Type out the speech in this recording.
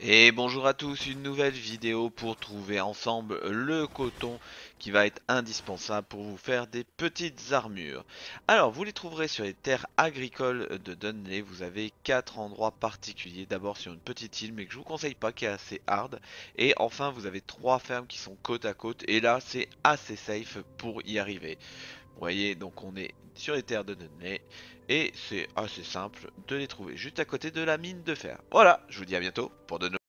Et bonjour à tous, une nouvelle vidéo pour trouver ensemble le coton qui va être indispensable pour vous faire des petites armures. Alors vous les trouverez sur les terres agricoles de Dunley, vous avez quatre endroits particuliers, d'abord sur une petite île mais que je vous conseille pas qui est assez hard, et enfin vous avez trois fermes qui sont côte à côte et là c'est assez safe pour y arriver. Vous voyez donc on est sur les terres de Dunley et c'est assez simple de les trouver juste à côté de la mine de fer. Voilà, je vous dis à bientôt pour de